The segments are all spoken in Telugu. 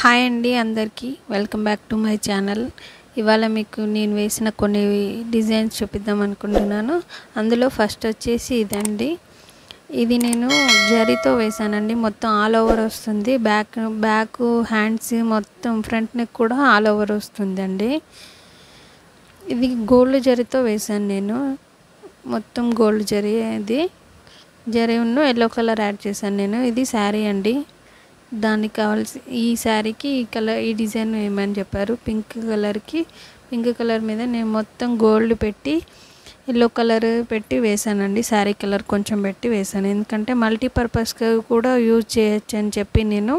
హాయ్ అండి అందరికీ. Welcome back to my channel. ఇవాళ మీకు నేను వేసిన కొన్ని డిజైన్స్ చూపిద్దాం అనుకుంటున్నాను. అందులో ఫస్ట్ వచ్చేసి ఇదండి. ఇది నేను జరీతో వేసానండి. మొత్తం ఆల్ ఓవర్ వస్తుంది. బ్యాక్ బ్యాక్ హ్యాండ్స్ మొత్తం ఫ్రంట్ నెక్ కూడా ఆల్ ఓవర్ వస్తుందండి. ఇది గోల్డ్ జరీతో వేసాను నేను. మొత్తం గోల్డ్ జరీ ఇది. జరీ ఉన్న ఎల్లో కలర్ యాడ్ చేశాను నేను. ఇది శారీ అండి. దానికి కావాల్సి ఈ శారీకి ఈ కలర్ ఈ డిజైన్ వేయమని చెప్పారు? పింక్ కలర్కి పింక్ కలర్ మీద నేను మొత్తం గోల్డ్ పెట్టి ఎల్లో కలర్ పెట్టి వేసానండి శారీ కలర్ కొంచెం పెట్టి వేసాను ఎందుకంటే మల్టీపర్పస్గా కూడా యూజ్ చేయొచ్చు అని చెప్పి నేను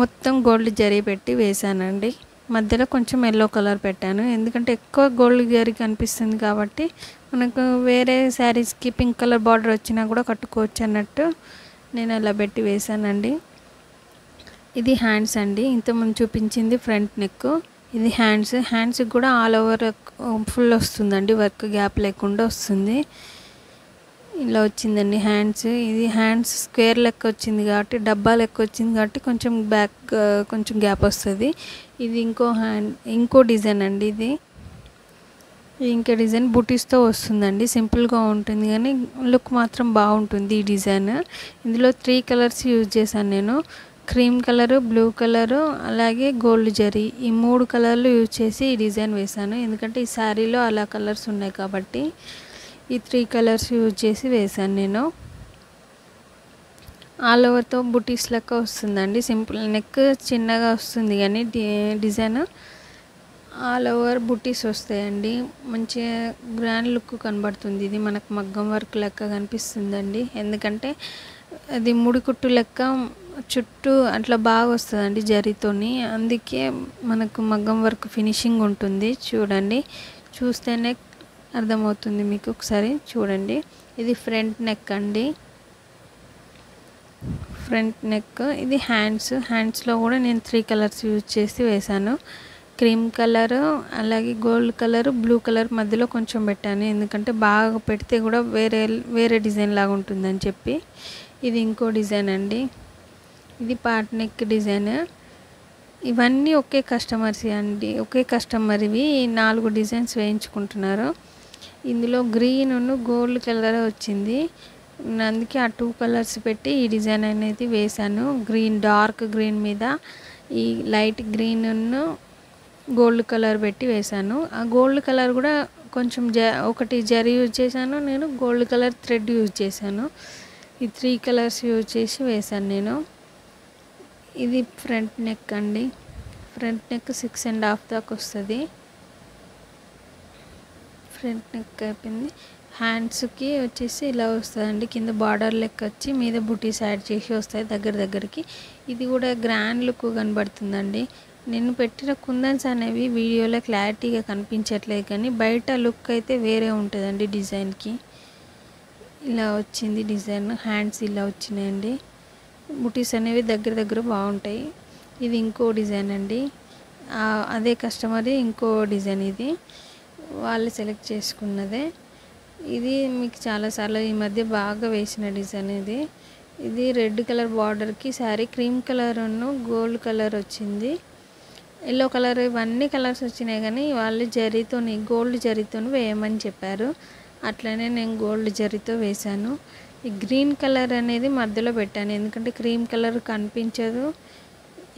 మొత్తం గోల్డ్ జరీ పెట్టి వేసానండి మధ్యలో కొంచెం ఎల్లో కలర్ పెట్టాను. ఎందుకంటే ఎక్కువ గోల్డ్ జరీ కనిపిస్తుంది కాబట్టి మనకు వేరే శారీస్కి పింక్ కలర్ బార్డర్ వచ్చినా కూడా కట్టుకోవచ్చు అన్నట్టు నేను అలా పెట్టి వేసానండి ఇది హ్యాండ్స్ అండి. ఇంతకుముందు చూపించింది ఫ్రంట్ నెక్. ఇది హ్యాండ్స్. హ్యాండ్స్కి కూడా ఆల్ ఓవర్ ఫుల్ వస్తుందండి. వర్క్ గ్యాప్ లేకుండా వస్తుంది. ఇలా వచ్చిందండి హ్యాండ్స్. ఇది హ్యాండ్స్ స్క్వేర్ లెక్క వచ్చింది కాబట్టి డబ్బా లెక్క వచ్చింది కాబట్టి కొంచెం బ్యాక్ కొంచెం గ్యాప్ వస్తుంది. ఇది ఇంకో హ్యాండ్ ఇంకో డిజైన్ అండి ఇది. ఇంకా డిజైన్ బుటీస్తో వస్తుందండి. సింపుల్గా ఉంటుంది కానీ లుక్ మాత్రం బాగుంటుంది ఈ డిజైన్. ఇందులో త్రీ కలర్స్ యూజ్ చేశాను నేను. క్రీమ్ కలరు బ్లూ కలరు అలాగే గోల్డ్ జరీ ఈ మూడు కలర్లు యూజ్ చేసి ఈ డిజైన్ వేశాను. ఎందుకంటే ఈ శారీలో అలా కలర్స్ ఉన్నాయి కాబట్టి ఈ త్రీ కలర్స్ యూజ్ చేసి వేశాను నేను. ఆల్ ఓవర్తో బుటీస్ లెక్క వస్తుందండి. సింపుల్ నెక్ చిన్నగా వస్తుంది కానీ డిజైన్ ఆల్ ఓవర్ బుటీస్ వస్తాయండి. మంచిగా గ్రాండ్ లుక్ కనబడుతుంది. ఇది మనకు మగ్గం వర్క్ లెక్క కనిపిస్తుందండి. ఎందుకంటే అది ముడికుట్టు లెక్క చుట్టూ అట్లా బాగా వస్తుందండి జరీతోని. అందుకే మనకు మగ్గం వర్క్ ఫినిషింగ్ ఉంటుంది. చూడండి. చూస్తేనే అర్థమవుతుంది మీకు ఒకసారి చూడండి. ఇది ఫ్రంట్ నెక్ అండి. Front neck. ఇది హ్యాండ్స్. హ్యాండ్స్లో కూడా నేను త్రీ కలర్స్ యూజ్ చేసి వేశాను. క్రీమ్ కలర్ అలాగే గోల్డ్ కలర్ బ్లూ కలర్ మధ్యలో కొంచెం పెట్టాను. ఎందుకంటే బాగా పెడితే కూడా వేరే వేరే డిజైన్ లాగా ఉంటుందని చెప్పి. ఇది ఇంకో డిజైన్ అండి. ఇది పార్ట్ నెక్ డిజైన్. ఇవన్నీ ఒకే కస్టమర్స్ అండి. ఒకే కస్టమర్ ఇవి నాలుగు డిజైన్స్ వేయించుకుంటున్నారు. ఇందులో గ్రీన్ గోల్డ్ కలర్ వచ్చింది. అందుకే ఆ టూ కలర్స్ పెట్టి ఈ డిజైన్ అనేది వేశాను. గ్రీన్ డార్క్ గ్రీన్ మీద ఈ లైట్ గ్రీన్ గోల్డ్ కలర్ పెట్టి వేశాను. ఆ గోల్డ్ కలర్ కూడా కొంచెం జ ఒకటి జరీ యూజ్ చేశాను నేను గోల్డ్ కలర్ థ్రెడ్ యూజ్ చేశాను. ఈ త్రీ కలర్స్ యూజ్ చేసి వేశాను నేను. ఇది ఫ్రంట్ నెక్ అండి. Front neck six and half దాకా వస్తుంది. ఫ్రంట్ నెక్ అయిపోయింది. హ్యాండ్స్కి వచ్చేసి ఇలా వస్తుందండి. కింద బార్డర్ లెక్క వచ్చి మీద బుటీస్ యాడ్ చేసి వస్తాయి దగ్గర దగ్గరికి. ఇది కూడా గ్రాండ్ లుక్ కనబడుతుందండి. నేను పెట్టిన కుందన్స్ అనేవి వీడియోలో క్లారిటీగా కనిపించట్లేదు కానీ బయట లుక్ అయితే వేరే ఉంటుందండి డిజైన్కి. ఇలా వచ్చింది డిజైన్ హ్యాండ్స్ ఇలా వచ్చినాయండి. బుటీస్ అనేవి దగ్గర దగ్గర బాగుంటాయి. ఇది ఇంకో డిజైన్ అండి. అదే కస్టమర్ ఇంకో డిజైన్ ఇది. వాళ్ళు సెలెక్ట్ చేసుకున్నదే. ఇది మీకు చాలాసార్లు ఈ మధ్య బాగా వేసిన డిజైన్ ఇది. ఇది రెడ్ కలర్ బార్డర్కి శారీ క్రీమ్ కలర్ను గోల్డ్ కలర్ వచ్చింది. ఎల్లో కలర్ ఇవన్నీ కలర్స్ వచ్చినాయి కానీ వాళ్ళు జరీతోని గోల్డ్ జరీతోని వేయమని చెప్పారు. అట్లనే నేను గోల్డ్ జరీతో వేశాను. ఈ గ్రీన్ కలర్ అనేది మధ్యలో పెట్టాను. ఎందుకంటే క్రీమ్ కలర్ కనిపించదు.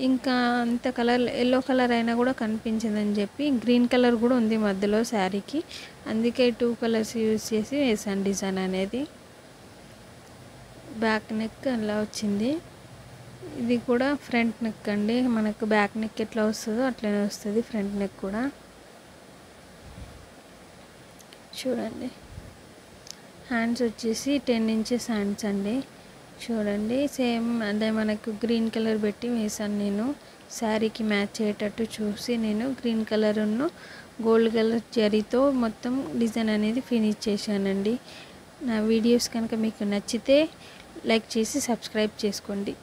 ఇంకా అంత కలర్ ఎల్లో కలర్ అయినా కూడా కనిపించదని చెప్పి గ్రీన్ కలర్ కూడా ఉంది మధ్యలో శారీకి. అందుకే టూ కలర్స్ యూజ్ చేసి వేసాను డిజైన్ అనేది. బ్యాక్ నెక్ అలా వచ్చింది. ఇది కూడా ఫ్రంట్ నెక్ అండి. మనకు బ్యాక్ నెక్ ఎట్లా వస్తుందో అట్లనే వస్తుంది ఫ్రంట్ నెక్ కూడా. చూడండి. హ్యాండ్స్ వచ్చేసి టెన్ ఇంచెస్ హ్యాండ్స్ అండి. చూడండి. సేమ్ అదే మనకు గ్రీన్ కలర్ పెట్టి వేసాను నేను. శారీకి మ్యాచ్ అయ్యేటట్టు చూసి నేను గ్రీన్ కలర్ ఉన్న గోల్డ్ కలర్ జరీతో మొత్తం డిజైన్ అనేది ఫినిష్ చేశానండి. నా వీడియోస్ కనుక మీకు నచ్చితే లైక్ చేసి సబ్స్క్రైబ్ చేసుకోండి.